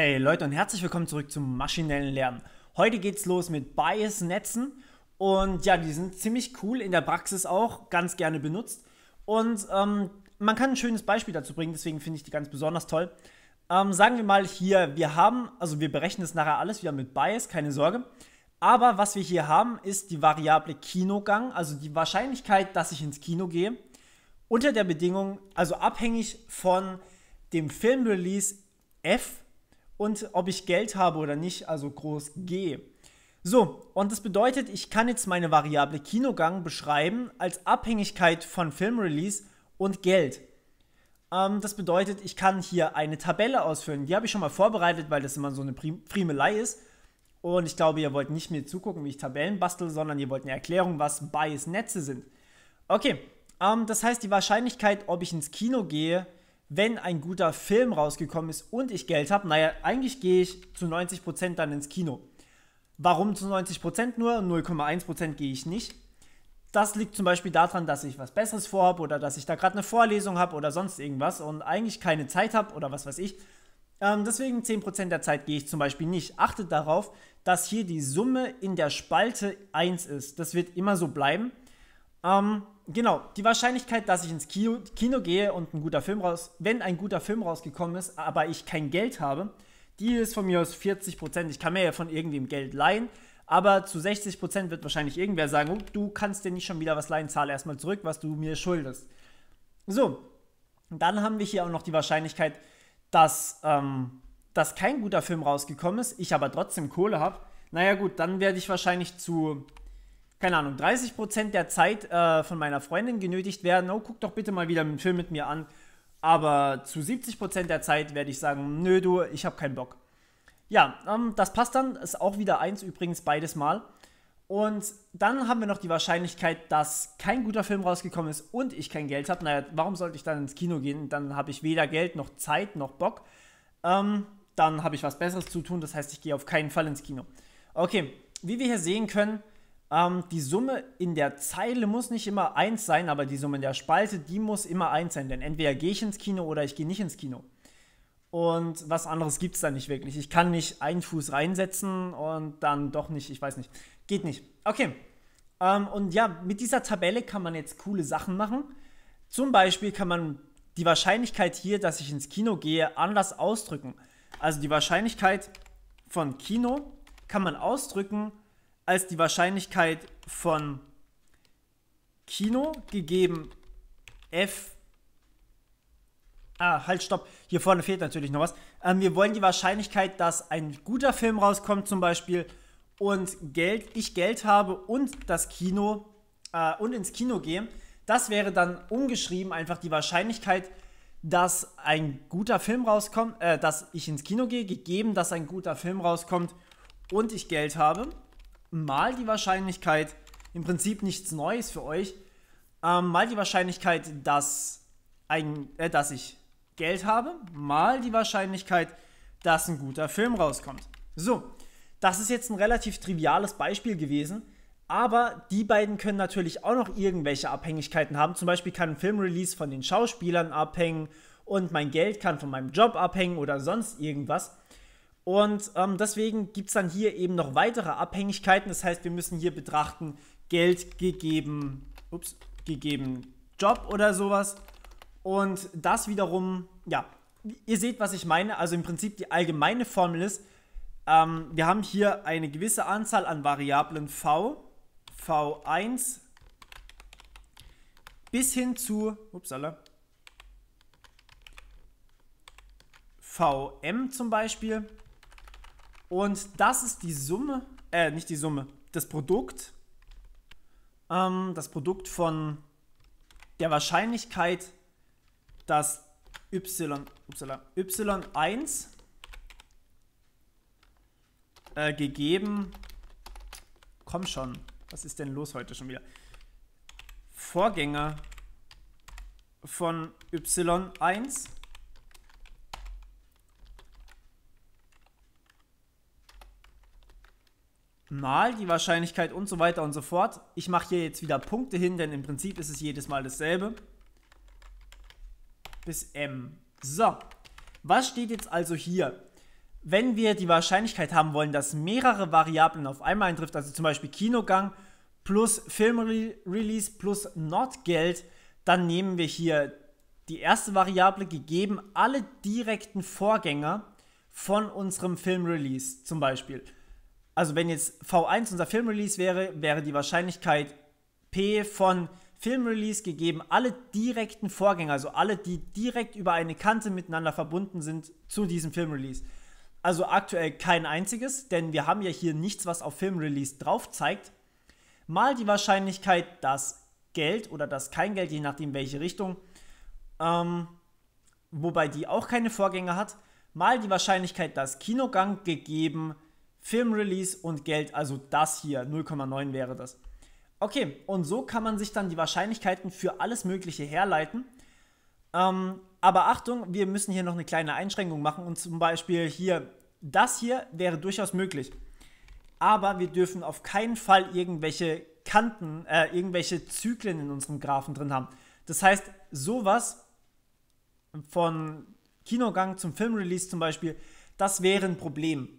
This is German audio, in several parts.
Hey Leute und herzlich willkommen zurück zum maschinellen Lernen. Heute geht's los mit Bias-Netzen und ja, die sind ziemlich cool, in der Praxis auch, ganz gerne benutzt. Und ähm, man kann ein schönes Beispiel dazu bringen, deswegen finde ich die ganz besonders toll. Ähm, sagen wir mal hier, wir haben, also wir berechnen es nachher alles wieder mit Bias, keine Sorge. Aber was wir hier haben, ist die Variable Kinogang, also die Wahrscheinlichkeit, dass ich ins Kino gehe, unter der Bedingung, also abhängig von dem Filmrelease F und ob ich Geld habe oder nicht, also groß G. So, und das bedeutet, ich kann jetzt meine Variable Kinogang beschreiben als Abhängigkeit von Filmrelease und Geld. Ähm, das bedeutet, ich kann hier eine Tabelle ausführen. Die habe ich schon mal vorbereitet, weil das immer so eine Primelei ist. Und ich glaube, ihr wollt nicht mir zugucken, wie ich Tabellen bastel, sondern ihr wollt eine Erklärung, was Bias-Netze sind. Okay, ähm, das heißt, die Wahrscheinlichkeit, ob ich ins Kino gehe, wenn ein guter Film rausgekommen ist und ich Geld habe, naja, eigentlich gehe ich zu 90% dann ins Kino. Warum zu 90% nur? 0,1% gehe ich nicht. Das liegt zum Beispiel daran, dass ich was Besseres vorhabe oder dass ich da gerade eine Vorlesung habe oder sonst irgendwas und eigentlich keine Zeit habe oder was weiß ich. Ähm, deswegen 10% der Zeit gehe ich zum Beispiel nicht. Achtet darauf, dass hier die Summe in der Spalte 1 ist. Das wird immer so bleiben. Ähm, genau, die Wahrscheinlichkeit, dass ich ins Kino, Kino, gehe und ein guter Film raus, wenn ein guter Film rausgekommen ist, aber ich kein Geld habe, die ist von mir aus 40%. Ich kann mir ja von irgendwem Geld leihen, aber zu 60% wird wahrscheinlich irgendwer sagen, oh, du kannst dir nicht schon wieder was leihen, zahle erstmal zurück, was du mir schuldest. So, dann haben wir hier auch noch die Wahrscheinlichkeit, dass, ähm, dass kein guter Film rausgekommen ist, ich aber trotzdem Kohle habe. Naja gut, dann werde ich wahrscheinlich zu keine Ahnung, 30% der Zeit äh, von meiner Freundin genötigt werden, oh, guck doch bitte mal wieder einen Film mit mir an. Aber zu 70% der Zeit werde ich sagen, nö du, ich habe keinen Bock. Ja, ähm, das passt dann, ist auch wieder eins übrigens beides Mal. Und dann haben wir noch die Wahrscheinlichkeit, dass kein guter Film rausgekommen ist und ich kein Geld habe. Naja, warum sollte ich dann ins Kino gehen? Dann habe ich weder Geld noch Zeit noch Bock. Ähm, dann habe ich was Besseres zu tun, das heißt, ich gehe auf keinen Fall ins Kino. Okay, wie wir hier sehen können, ähm, die Summe in der Zeile muss nicht immer 1 sein, aber die Summe in der Spalte, die muss immer 1 sein. Denn entweder gehe ich ins Kino oder ich gehe nicht ins Kino. Und was anderes gibt es da nicht wirklich. Ich kann nicht einen Fuß reinsetzen und dann doch nicht, ich weiß nicht. Geht nicht. Okay. Ähm, und ja, mit dieser Tabelle kann man jetzt coole Sachen machen. Zum Beispiel kann man die Wahrscheinlichkeit hier, dass ich ins Kino gehe, anders ausdrücken. Also die Wahrscheinlichkeit von Kino kann man ausdrücken als die Wahrscheinlichkeit von Kino gegeben f. Ah, halt, stopp. Hier vorne fehlt natürlich noch was. Ähm, wir wollen die Wahrscheinlichkeit, dass ein guter Film rauskommt, zum Beispiel, und Geld, ich Geld habe und das Kino äh, und ins Kino gehe. Das wäre dann umgeschrieben einfach die Wahrscheinlichkeit, dass ein guter Film rauskommt, äh, dass ich ins Kino gehe, gegeben, dass ein guter Film rauskommt und ich Geld habe mal die Wahrscheinlichkeit, im Prinzip nichts Neues für euch, ähm, mal die Wahrscheinlichkeit, dass, ein, äh, dass ich Geld habe, mal die Wahrscheinlichkeit, dass ein guter Film rauskommt. So, das ist jetzt ein relativ triviales Beispiel gewesen, aber die beiden können natürlich auch noch irgendwelche Abhängigkeiten haben. Zum Beispiel kann ein Filmrelease von den Schauspielern abhängen und mein Geld kann von meinem Job abhängen oder sonst irgendwas. Und ähm, deswegen gibt es dann hier eben noch weitere Abhängigkeiten. Das heißt, wir müssen hier betrachten, Geld gegeben, ups, gegeben Job oder sowas. Und das wiederum, ja, ihr seht, was ich meine. Also im Prinzip die allgemeine Formel ist, ähm, wir haben hier eine gewisse Anzahl an Variablen v, v1 bis hin zu, upsala, vm zum Beispiel. Und das ist die Summe, äh, nicht die Summe, das Produkt, ähm, das Produkt von der Wahrscheinlichkeit, dass y, upsala, y1 äh, gegeben, komm schon, was ist denn los heute schon wieder? Vorgänger von y1 mal die Wahrscheinlichkeit und so weiter und so fort. Ich mache hier jetzt wieder Punkte hin, denn im Prinzip ist es jedes Mal dasselbe. Bis m. So, was steht jetzt also hier? wenn wir die Wahrscheinlichkeit haben wollen, dass mehrere Variablen auf einmal eintrifft, also zum Beispiel Kinogang plus Filmrelease plus Not-Geld, dann nehmen wir hier die erste Variable gegeben alle direkten Vorgänger von unserem Filmrelease zum Beispiel. Also wenn jetzt V1 unser Filmrelease wäre, wäre die Wahrscheinlichkeit P von Filmrelease gegeben alle direkten Vorgänger, also alle, die direkt über eine Kante miteinander verbunden sind zu diesem Filmrelease. Also aktuell kein einziges, denn wir haben ja hier nichts, was auf Filmrelease drauf zeigt. Mal die Wahrscheinlichkeit, dass Geld oder dass kein Geld, je nachdem welche Richtung, ähm, wobei die auch keine Vorgänger hat, mal die Wahrscheinlichkeit, dass Kinogang gegeben, Filmrelease und Geld, also das hier, 0,9 wäre das. Okay, und so kann man sich dann die Wahrscheinlichkeiten für alles Mögliche herleiten. Ähm, aber Achtung, wir müssen hier noch eine kleine Einschränkung machen und zum Beispiel hier, das hier wäre durchaus möglich. Aber wir dürfen auf keinen Fall irgendwelche Kanten, äh, irgendwelche Zyklen in unserem Graphen drin haben. Das heißt, sowas von Kinogang zum Filmrelease zum Beispiel, das wäre ein Problem.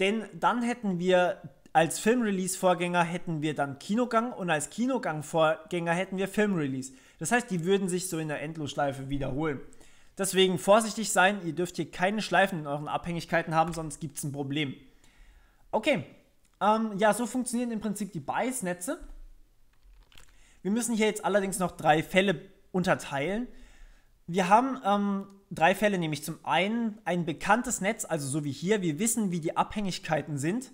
Denn dann hätten wir als Filmrelease-Vorgänger hätten wir dann Kinogang und als Kinogang-Vorgänger hätten wir Filmrelease. Das heißt, die würden sich so in der Endlosschleife wiederholen. Deswegen vorsichtig sein, ihr dürft hier keine Schleifen in euren Abhängigkeiten haben, sonst gibt es ein Problem. Okay, ähm, ja, so funktionieren im Prinzip die Bias-Netze. Wir müssen hier jetzt allerdings noch drei Fälle unterteilen. Wir haben ähm, drei Fälle, nämlich zum einen ein bekanntes Netz, also so wie hier, wir wissen, wie die Abhängigkeiten sind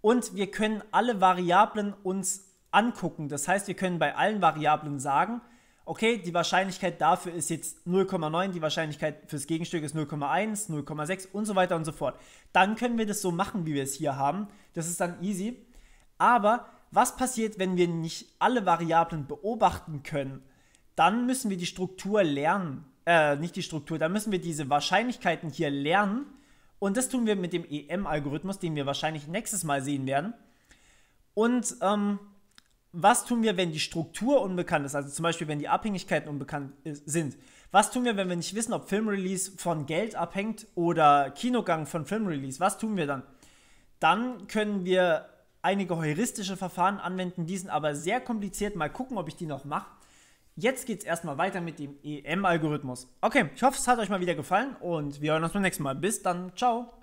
und wir können alle Variablen uns angucken. Das heißt, wir können bei allen Variablen sagen, okay, die Wahrscheinlichkeit dafür ist jetzt 0,9, die Wahrscheinlichkeit fürs Gegenstück ist 0,1, 0,6 und so weiter und so fort. Dann können wir das so machen, wie wir es hier haben. Das ist dann easy. Aber was passiert, wenn wir nicht alle Variablen beobachten können? Dann müssen wir die Struktur lernen. Äh, nicht die Struktur, dann müssen wir diese Wahrscheinlichkeiten hier lernen und das tun wir mit dem EM-Algorithmus, den wir wahrscheinlich nächstes Mal sehen werden. Und ähm, was tun wir, wenn die Struktur unbekannt ist? Also zum Beispiel, wenn die Abhängigkeiten unbekannt sind. Was tun wir, wenn wir nicht wissen, ob Filmrelease von Geld abhängt oder Kinogang von Filmrelease? Was tun wir dann? Dann können wir einige heuristische Verfahren anwenden, die sind aber sehr kompliziert. Mal gucken, ob ich die noch mache. Jetzt geht es erstmal weiter mit dem EM-Algorithmus. Okay, ich hoffe, es hat euch mal wieder gefallen und wir hören uns beim nächsten Mal. Bis dann, ciao.